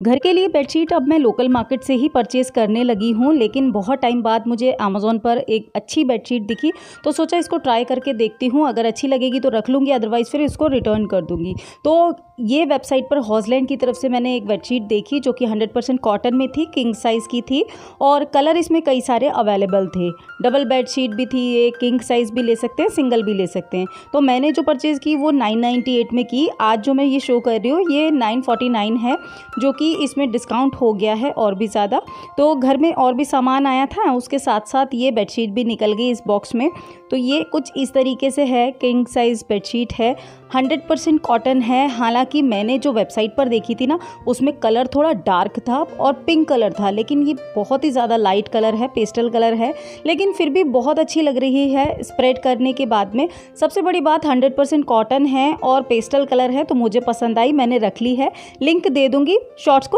घर के लिए बेडशीट अब मैं लोकल मार्केट से ही परचेज़ करने लगी हूँ, लेकिन बहुत टाइम बाद मुझे अमेज़ोन पर एक अच्छी बेडशीट दिखी तो सोचा इसको ट्राई करके देखती हूँ। अगर अच्छी लगेगी तो रख लूँगी अदरवाइज़ फिर इसको रिटर्न कर दूँगी। तो ये वेबसाइट पर हॉजलैंड की तरफ़ से मैंने एक बेडशीट देखी, जो कि हंड्रेड परसेंट कॉटन में थी किंग साइज़ की थी, और कलर इसमें कई सारे अवेलेबल थे। डबल बेडशीट भी थी ये किंग साइज़ भी ले सकते हैं सिंगल भी ले सकते हैं। तो मैंने जो परचेज़ की वो नाइन में की। आज जो मैं ये शो कर रही हूँ, ये नाइन है, जो कि इसमें डिस्काउंट हो गया है और भी ज़्यादा। तो घर में और भी सामान आया था, उसके साथ साथ ये बेडशीट भी निकल गई इस बॉक्स में। तो ये कुछ इस तरीके से है किंग साइज़ बेडशीट है। हंड्रेड परसेंट कॉटन है। हालाँकि मैंने जो वेबसाइट पर देखी थी ना, उसमें कलर थोड़ा डार्क था और पिंक कलर था, लेकिन ये बहुत ही ज़्यादा लाइट कलर है पेस्टल कलर है। लेकिन फिर भी बहुत अच्छी लग रही है स्प्रेड करने के बाद में। सबसे बड़ी बात हंड्रेड परसेंट कॉटन है और पेस्टल कलर है तो मुझे पसंद आई, मैंने रख ली है। लिंक दे दूँगी शॉर्ट